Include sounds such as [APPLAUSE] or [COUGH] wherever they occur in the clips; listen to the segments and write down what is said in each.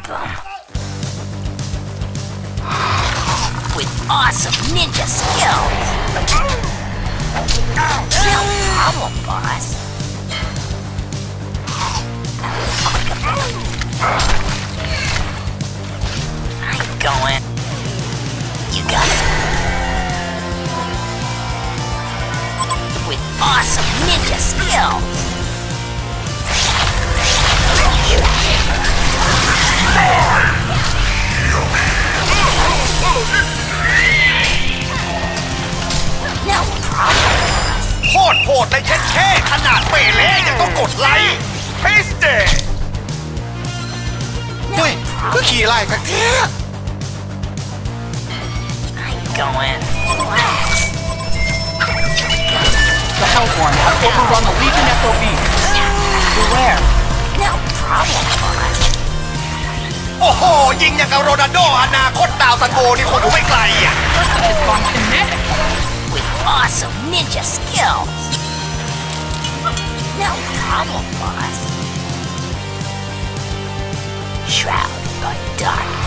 problem. With awesome ninja skills. No problem, boss. I'm going. You got it. With awesome ninja skills. โคตรโหดเลยเช็ดแค่ขนาดเปเล่ยังต้องกดไลค์เพสเดเฮ้ยคือขี่ไล่คักแท้ I'm going. Relax. The Hellborn have overrun the Legion FOB. Beware. No problem, boss. โอ้โห ยิงอย่างกับโรนัลโดอนาคตดาวซันโบนี่คนดูไม่ไกลอะ With awesome ninja skills. No problem, boss. Shrouded by darkness.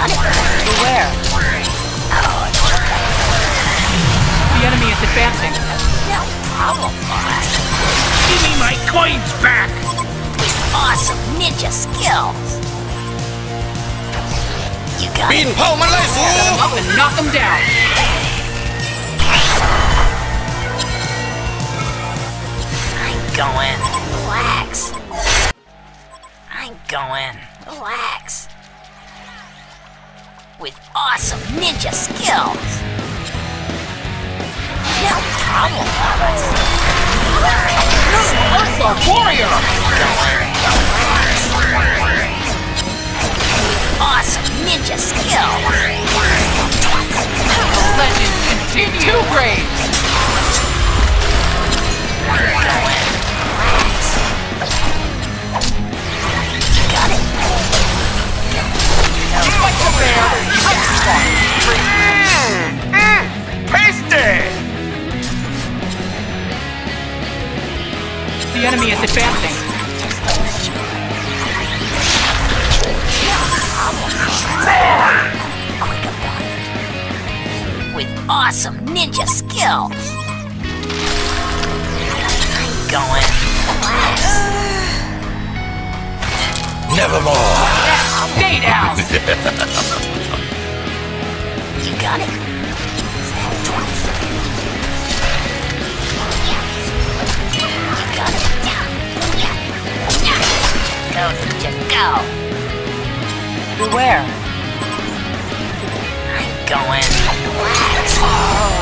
Got it. Beware. The enemy is advancing. No problem. Give me my coins back. With awesome ninja skills. You got Bean it. Paul Malay, fool! Up and knock them down. I'm going. Relax. I'm going. Relax. With awesome ninja skills. No problem, boss. Ursa Warrior! Awesome ninja skills. Legend continue. Two grades. The enemy is advancing. Quick about it. With awesome ninja skills. I'm going. Nevermore Stay [LAUGHS] down. You got it? Go, ninja, go. Beware. I'm going. Relax.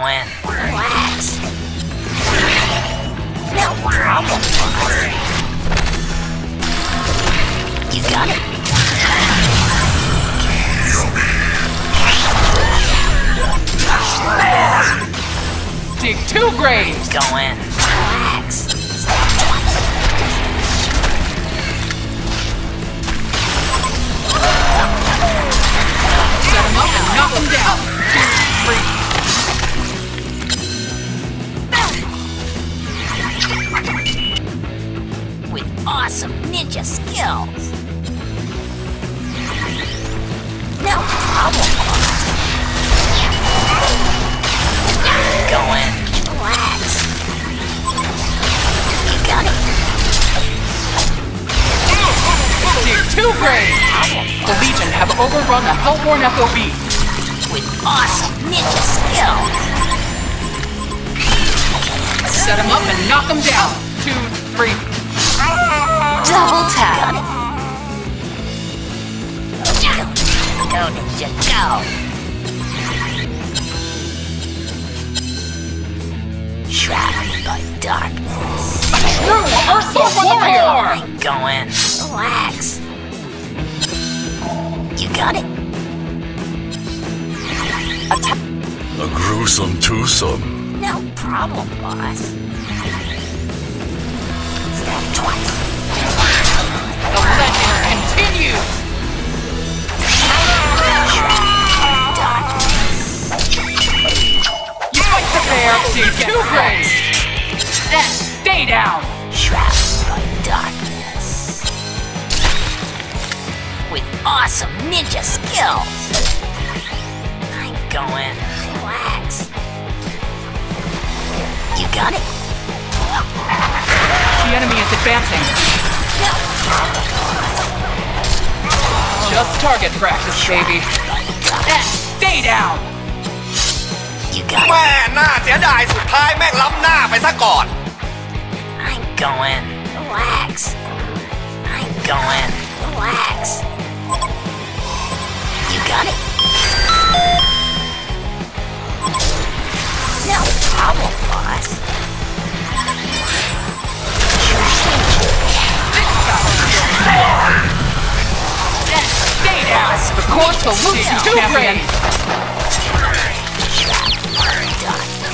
Going. Relax. No problem, boss. You got it? Dig two graves. Going. Relax. Set him up and knock him down. Two, three. Awesome ninja skills. No problem, boss. Going. Relax. You got it? Two graves. Problem, The Legion have overrun the Hellborn FOB. with awesome ninja skills. Set him up and knock him down. Two, three. Double tap. Go ninja go. Shrouded by darkness. True Earthly Warrior! I'm going. Relax. You got it. Attack. A gruesome twosome. No problem, boss. Might prepare to two grades! Then stay down! Shrouded by darkness. With awesome ninja skills. I'm going. Relax. You got it. The enemy is advancing. Just target practice, baby. And stay down! You got แม่ it. น่าเสียดายสุดท้ายแม่งล้ำหน้าไปซะก่อน I'm going. Relax. I'm going. Relax. You got it. No problem, boss. And stay down! The course solution champion!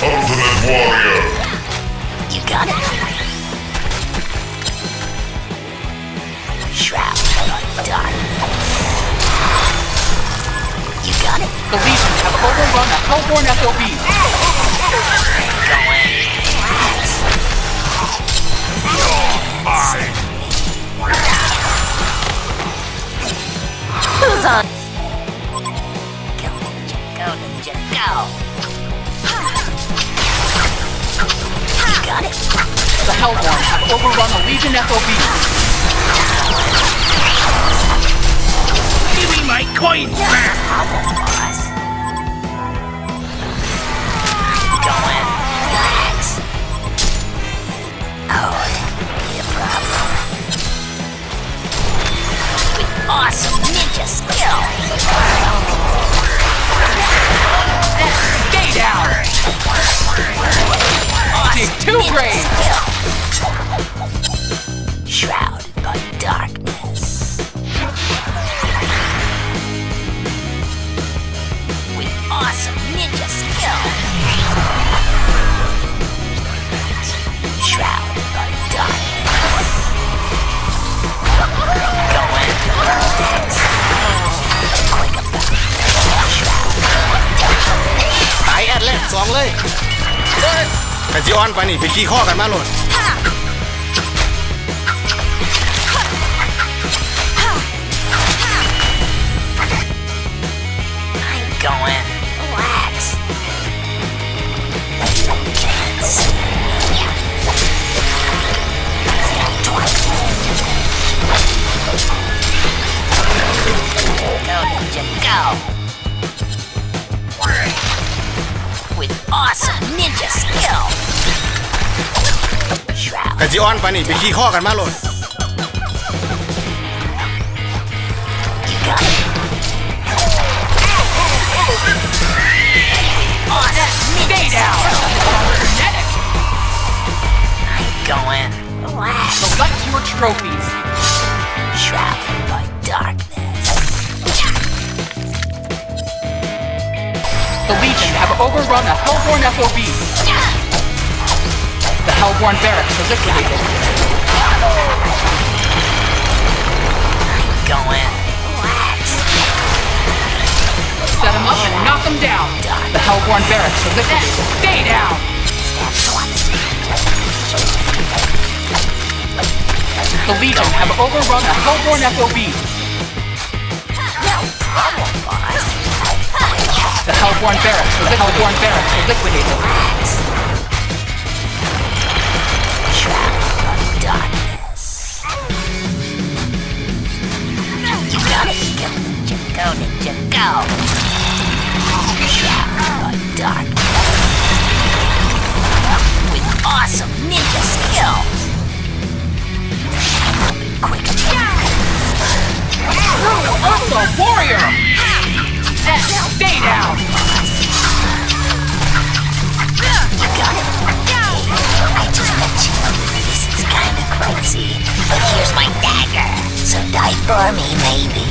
Ultimate Warrior. You got it. Shroud of darkness. You got it. The Legion have overrun the Hellborn FOB. Who's on? Go ninja, go ninja, go. The Hellborn have overrun the Legion FOB. Give me my coins back. Going. Relax. Oh, that could be a problem. With awesome ninja skill. Stay down! Ninja grades! skill. Shrouded by darkness. แต่จีออนไปนี่ไปขี้ข้อกันมาโหลด I'm going. Relax. Can't see me. Go, ninja, go. With awesome ninja skill. Shroud. แต่จีออนไปนี่ไปขี้ข้อกันมาโหลด You got it. Awesome Stay ninja down! Kinetic! I'm going. Relax. Select your trophies. Shrouded by darkness. The Legion have overrun the Hellborn FOB. Hellborn barracks are liquidated. Going. Relax. Set him up and knock him down. The Hellborn barracks are liquidated. Stay down! The Legion have overrun the Hellborn FOB. No problem, boss. The Hellborn barracks the Hellborn barracks are liquidated. By dark. With awesome ninja skills! Quick Ultra Warrior! And stay down! You got it. I just bet you this is kind of crazy, but here's my dagger. So die for me, maybe.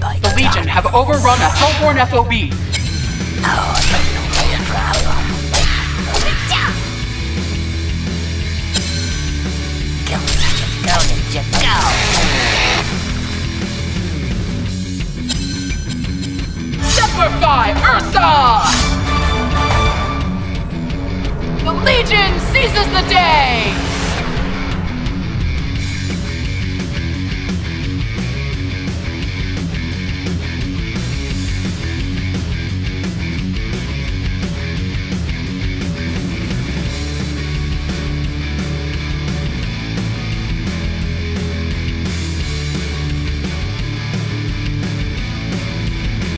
by The Legion have overrun a Hellborn FOB. Simplify Ursa! The Legion seizes the day!